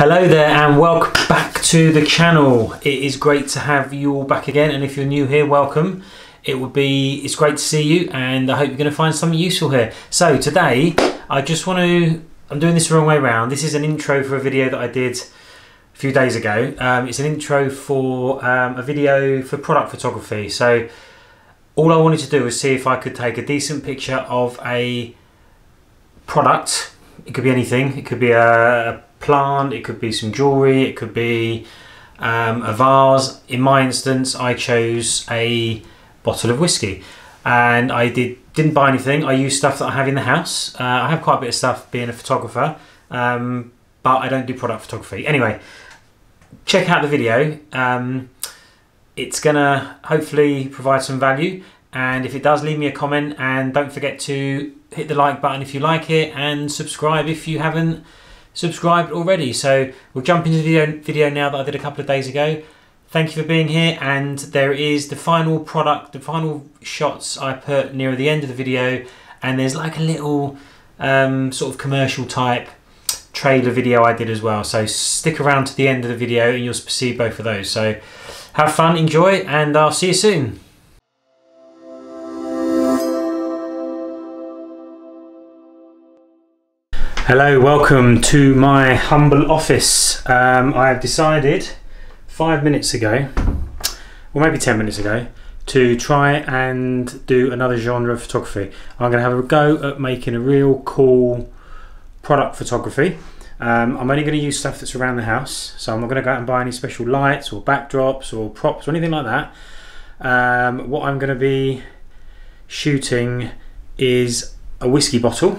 Hello there and welcome back to the channel. It is great to have you all back again and if you're new here, welcome. It would be, it's great to see you and I hope you're going to find something useful here. So today, I just want to, I'm doing this the wrong way around. This is an intro for a video that I did a few days ago. Um, it's an intro for um, a video for product photography. So all I wanted to do was see if I could take a decent picture of a product. It could be anything. It could be a plant, it could be some jewelry, it could be um, a vase. In my instance, I chose a bottle of whiskey and I did, didn't buy anything. I used stuff that I have in the house. Uh, I have quite a bit of stuff being a photographer, um, but I don't do product photography. Anyway, check out the video. Um, it's gonna hopefully provide some value and if it does leave me a comment and don't forget to hit the like button if you like it and subscribe if you haven't subscribed already. So we'll jump into the video, video now that I did a couple of days ago. Thank you for being here and there is the final product, the final shots I put near the end of the video and there's like a little um, sort of commercial type trailer video I did as well. So stick around to the end of the video and you'll see both of those. So have fun, enjoy and I'll see you soon. Hello, welcome to my humble office. Um, I have decided five minutes ago, or maybe 10 minutes ago, to try and do another genre of photography. I'm going to have a go at making a real cool product photography. Um, I'm only going to use stuff that's around the house, so I'm not going to go out and buy any special lights or backdrops or props or anything like that. Um, what I'm going to be shooting is a whiskey bottle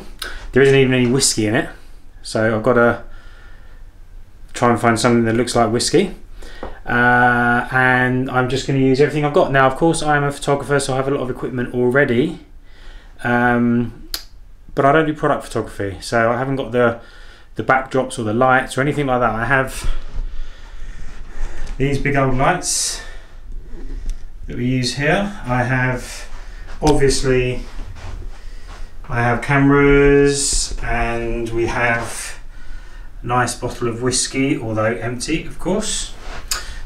there isn't even any whiskey in it, so I've got to try and find something that looks like whiskey. Uh, and I'm just going to use everything I've got. Now, of course, I am a photographer, so I have a lot of equipment already. Um, but I don't do product photography, so I haven't got the the backdrops or the lights or anything like that. I have these big old lights that we use here. I have obviously I have cameras and we have a nice bottle of whiskey, although empty, of course,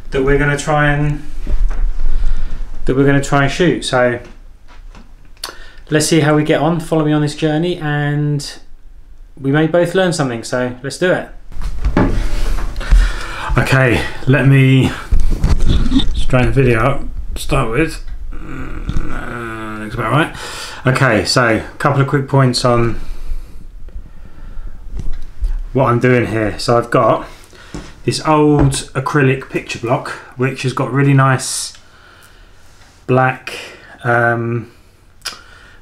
that we're going to try and that we're going to try and shoot. So let's see how we get on. Follow me on this journey, and we may both learn something. So let's do it. Okay, let me straighten the video up. Start with. Uh, looks about right. Okay, so a couple of quick points on what I'm doing here. So I've got this old acrylic picture block, which has got really nice black um,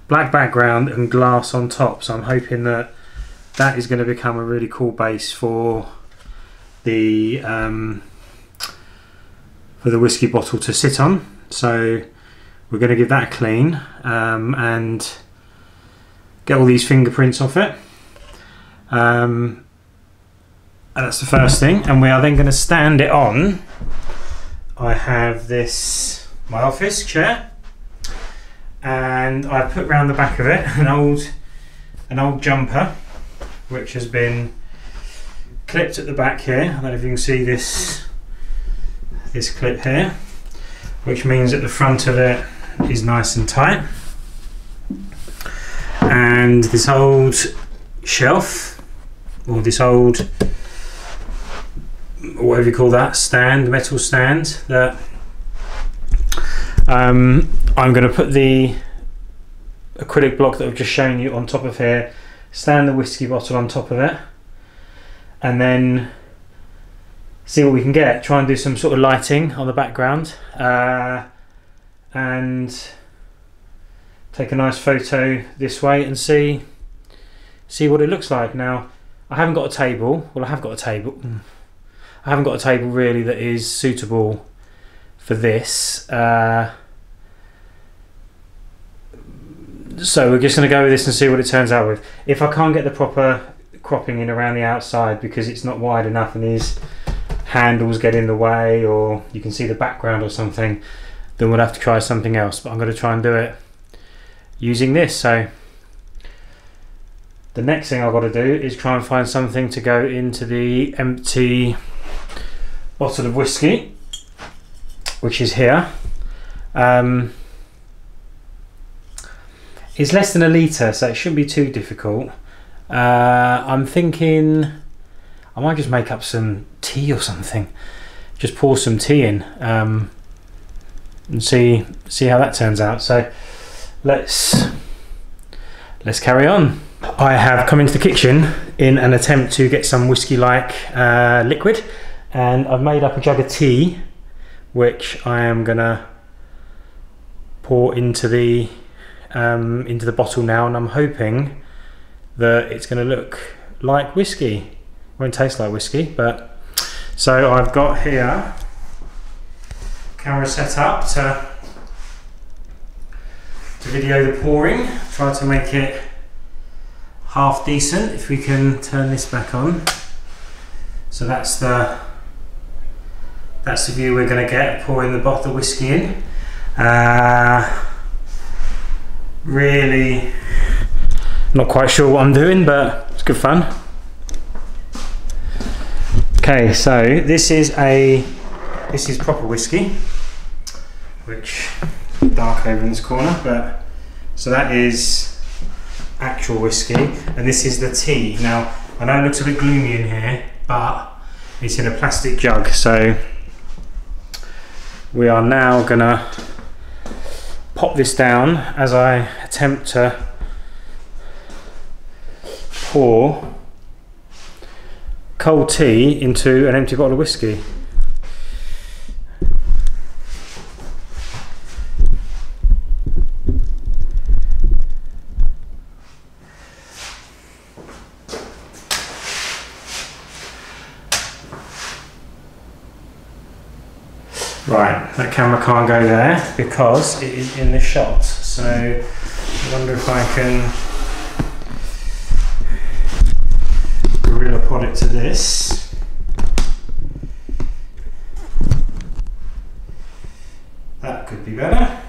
black background and glass on top. So I'm hoping that that is going to become a really cool base for the um, for the whiskey bottle to sit on. So we're going to give that a clean um, and get all these fingerprints off it. Um, that's the first thing, and we are then going to stand it on. I have this my office chair, and I put round the back of it an old an old jumper, which has been clipped at the back here. I don't know if you can see this this clip here, which means at the front of it is nice and tight. And this old shelf, or this old, whatever you call that, stand, metal stand, that um, I'm going to put the acrylic block that I've just shown you on top of here, stand the whiskey bottle on top of it, and then see what we can get. Try and do some sort of lighting on the background. Uh, and take a nice photo this way and see see what it looks like. Now I haven't got a table. Well I have got a table. I haven't got a table really that is suitable for this uh, so we're just going to go with this and see what it turns out with. If I can't get the proper cropping in around the outside because it's not wide enough and these handles get in the way or you can see the background or something then we'll have to try something else. But I'm going to try and do it using this. So the next thing I've got to do is try and find something to go into the empty bottle of whiskey, which is here. Um, it's less than a litre, so it shouldn't be too difficult. Uh, I'm thinking I might just make up some tea or something. Just pour some tea in um, and see see how that turns out. So let's let's carry on. I have come into the kitchen in an attempt to get some whiskey-like uh, liquid, and I've made up a jug of tea, which I am gonna pour into the um, into the bottle now, and I'm hoping that it's to look like whiskey. Won't taste like whiskey, but so I've got here camera set up to to video the pouring. Try to make it half decent. If we can turn this back on, so that's the that's the view we're going to get pouring the bottle of whiskey in. Uh, really not quite sure what I'm doing, but it's good fun. Okay, so this is a this is proper whiskey, which dark over in this corner, but so that is actual whiskey, and this is the tea. Now I know it looks a bit gloomy in here, but it's in a plastic jug, so we are now gonna pop this down as I attempt to pour cold tea into an empty bottle of whiskey. Right, that camera can't go there because it is in the shot. So I wonder if I can gorilla pod it to this. That could be better.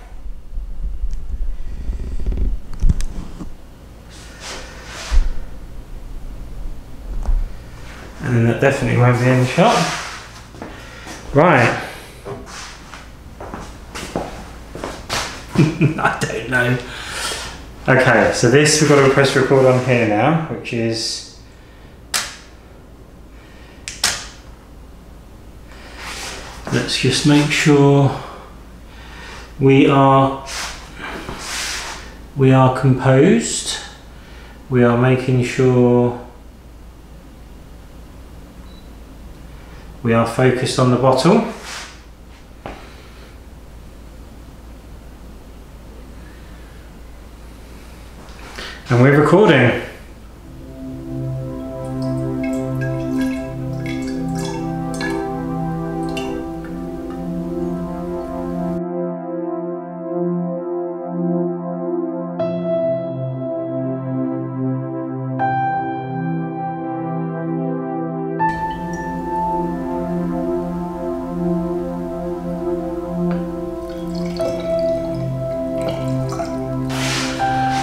And that definitely won't be in the shot. Right. I don't know. Okay, so this we've got to press record on here now, which is let's just make sure we are we are composed. We are making sure we are focused on the bottle.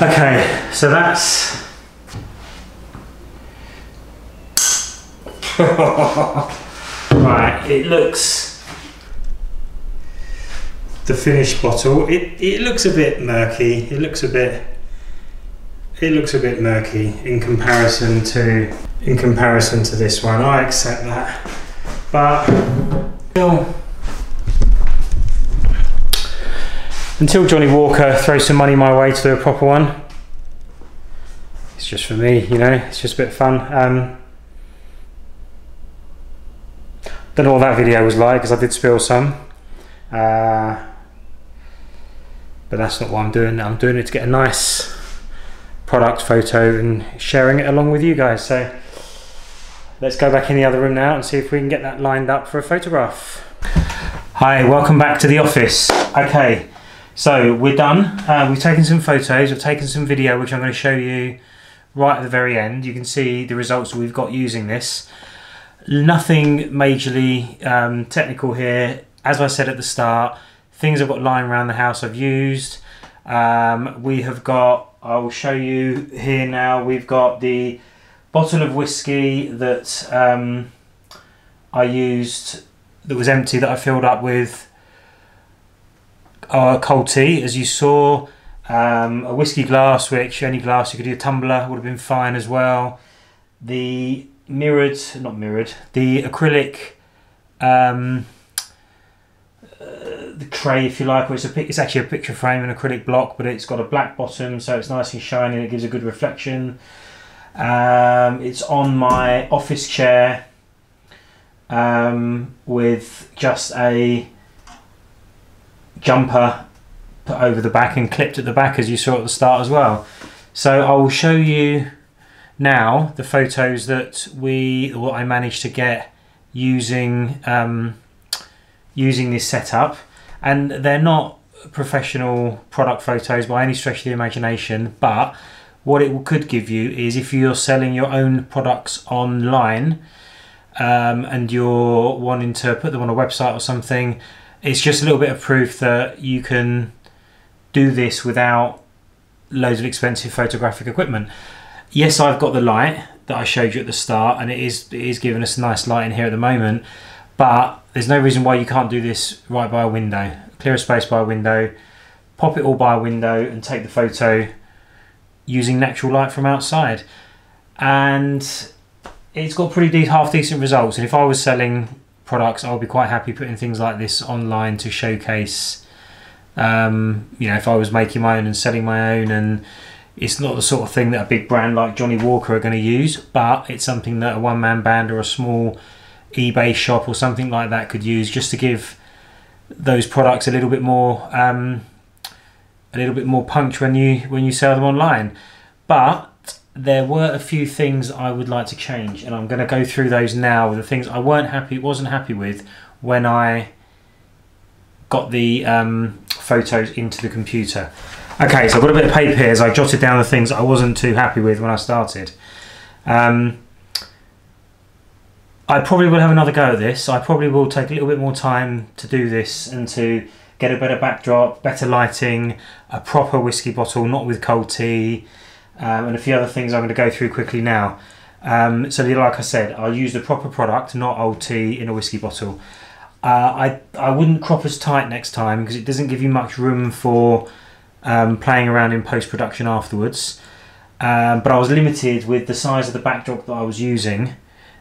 Okay, so that's right. It looks the finished bottle. It it looks a bit murky. It looks a bit it looks a bit murky in comparison to in comparison to this one. I accept that, but still. Until Johnnie Walker throws some money my way to do a proper one, it's just for me, you know, it's just a bit of fun. Um, don't know what that video was like because I did spill some. Uh, but that's not what I'm doing. I'm doing it to get a nice product photo and sharing it along with you guys. So let's go back in the other room now and see if we can get that lined up for a photograph. Hi, welcome back to the office. Okay, so we're done. Uh, we've taken some photos, we've taken some video, which I'm going to show you right at the very end. You can see the results we've got using this. Nothing majorly um, technical here. As I said at the start, things I've got lying around the house I've used. Um, we have got I will show you here now. We've got the bottle of whiskey that um, I used that was empty that I filled up with uh, cold tea, as you saw. Um, a whiskey glass, which any glass you could do a tumbler would have been fine as well. The mirrored, not mirrored, the acrylic, um, uh, the tray, if you like, it's a it's actually a picture frame, an acrylic block, but it's got a black bottom, so it's nice and shiny. and It gives a good reflection. Um, it's on my office chair um, with just a jumper put over the back and clipped at the back as you saw at the start as well. So I will show you now the photos that we what I managed to get using um, using this setup and they're not professional product photos by any stretch of the imagination but what it could give you is if you're selling your own products online um, and you're wanting to put them on a website or something it's just a little bit of proof that you can do this without loads of expensive photographic equipment. Yes, I've got the light that I showed you at the start, and it is it is giving us a nice light in here at the moment. But there's no reason why you can't do this right by a window. Clear a space by a window, pop it all by a window, and take the photo using natural light from outside. And it's got pretty half decent results. And if I was selling products, I'll be quite happy putting things like this online to showcase. Um, you know, if I was making my own and selling my own, and it's not the sort of thing that a big brand like Johnnie Walker are going to use, but it's something that a one man band or a small eBay shop or something like that could use just to give those products a little bit more um, a little bit more punch when you when you sell them online. But there were a few things I would like to change, and I'm going to go through those now. The things I weren't happy, wasn't happy with when I got the um, photos into the computer. Okay, so I've got a bit of paper here. As I jotted down the things I wasn't too happy with when I started. Um, I probably will have another go at this. I probably will take a little bit more time to do this and to get a better backdrop, better lighting, a proper whiskey bottle, not with cold tea um, and a few other things I'm going to go through quickly now. Um, so, like I said, I'll use the proper product, not old tea in a whiskey bottle. Uh, I I wouldn't crop as tight next time because it doesn't give you much room for um, playing around in post production afterwards. Um, but I was limited with the size of the backdrop that I was using,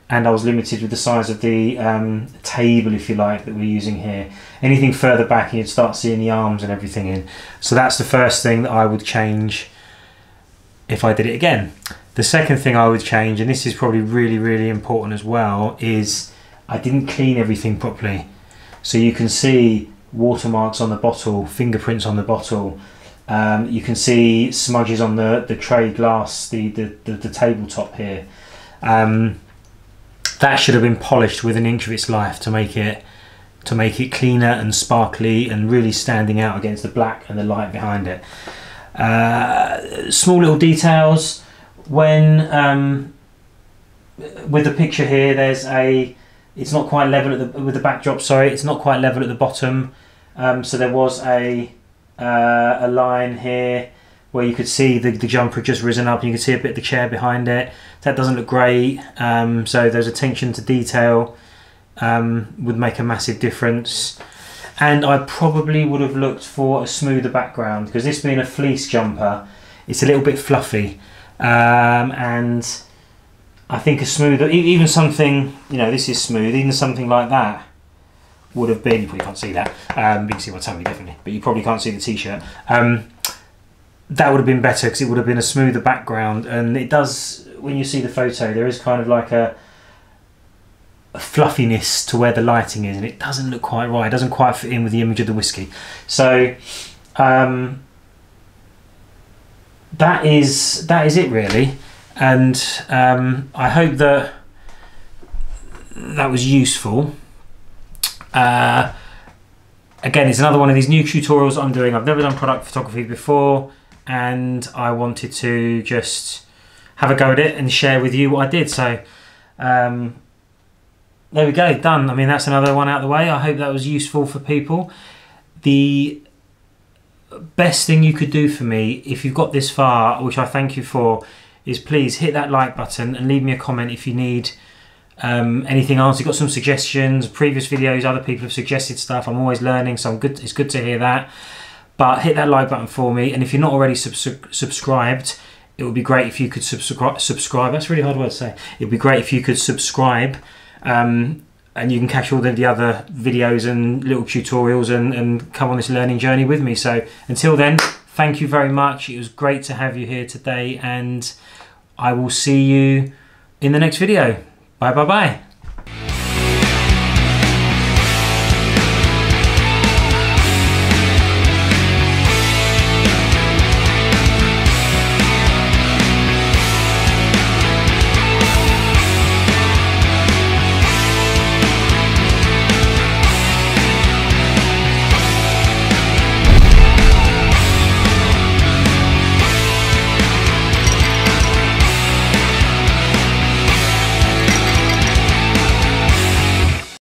and I was limited with the size of the um, table, if you like, that we're using here. Anything further back, you'd start seeing the arms and everything in. So that's the first thing that I would change if I did it again. The second thing I would change, and this is probably really, really important as well, is I didn't clean everything properly. So you can see watermarks on the bottle, fingerprints on the bottle. Um, you can see smudges on the, the tray glass, the, the, the, the tabletop here. Um, that should have been polished with an inch of its life to make it to make it cleaner and sparkly and really standing out against the black and the light behind it. Uh, small little details. When um, with the picture here there's a it's not quite level at the with the backdrop sorry it's not quite level at the bottom. Um, so there was a uh, a line here where you could see the, the jumper just risen up and you can see a bit of the chair behind it. That doesn't look great um, so there's attention to detail um, would make a massive difference and I probably would have looked for a smoother background because this being a fleece jumper it's a little bit fluffy. Um, and I think a smoother even something you know this is smooth even something like that would have been you probably can't see that um, you can see what's happening definitely but you probably can't see the t-shirt. Um, that would have been better because it would have been a smoother background and it does when you see the photo there is kind of like a fluffiness to where the lighting is, and it doesn't look quite right. It doesn't quite fit in with the image of the whiskey. So um, that is that is it really, and um, I hope that that was useful. Uh, again, it's another one of these new tutorials I'm doing. I've never done product photography before, and I wanted to just have a go at it and share with you what I did. So. Um, there we go, done. I mean, that's another one out of the way. I hope that was useful for people. The best thing you could do for me, if you've got this far, which I thank you for, is please hit that like button and leave me a comment if you need um, anything else. You've got some suggestions, previous videos, other people have suggested stuff. I'm always learning, so I'm good. It's good to hear that. But hit that like button for me, and if you're not already sub- subscribed, it would be great if you could subscribe. Subscribe. That's a really hard word to say. It would be great if you could subscribe. Um, and you can catch all the, the other videos and little tutorials and, and come on this learning journey with me. So until then, thank you very much. It was great to have you here today, and I will see you in the next video. Bye bye bye.